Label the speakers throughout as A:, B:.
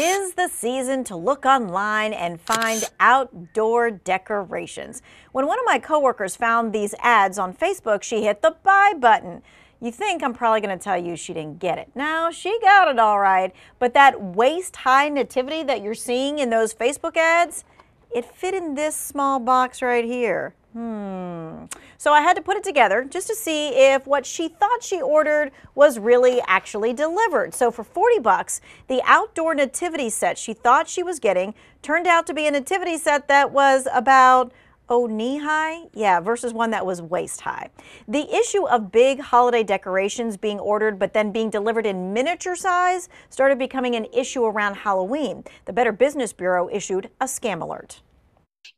A: Tis the season to look online and find outdoor decorations. When one of my coworkers found these ads on Facebook, she hit the buy button. You think I'm probably going to tell you she didn't get it. No, she got it all right. But that waist high nativity that you're seeing in those Facebook ads, it fit in this small box right here. Hmm. So I had to put it together just to see if what she thought she ordered was really actually delivered. So for 40 bucks, the outdoor nativity set she thought she was getting turned out to be a nativity set that was about oh knee high yeah versus one that was waist high the issue of big holiday decorations being ordered but then being delivered in miniature size started becoming an issue around halloween the better business bureau issued a scam alert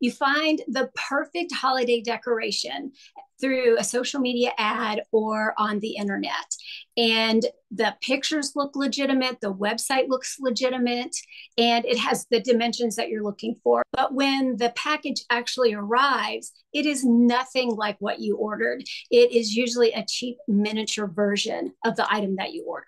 B: you find the perfect holiday decoration through a social media ad or on the internet. And the pictures look legitimate, the website looks legitimate, and it has the dimensions that you're looking for. But when the package actually arrives, it is nothing like what you ordered. It is usually a cheap miniature version of the item that you ordered.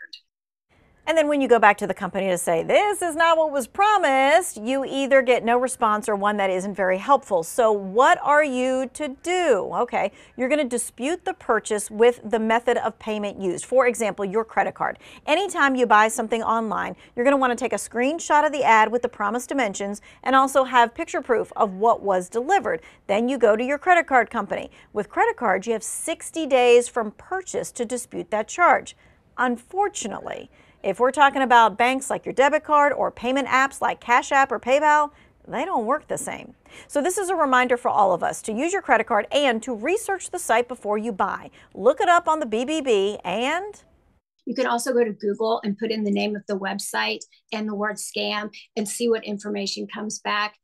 A: And then when you go back to the company to say, this is not what was promised, you either get no response or one that isn't very helpful. So what are you to do? Okay, you're going to dispute the purchase with the method of payment used. For example, your credit card. Anytime you buy something online, you're going to want to take a screenshot of the ad with the promised dimensions and also have picture proof of what was delivered. Then you go to your credit card company. With credit cards, you have 60 days from purchase to dispute that charge. Unfortunately, if we're talking about banks like your debit card or payment apps like Cash App or PayPal, they don't work the same. So this is a reminder for all of us to use your credit card and to research the site before you buy. Look it up on the BBB and
B: you can also go to Google and put in the name of the website and the word scam and see what information comes back.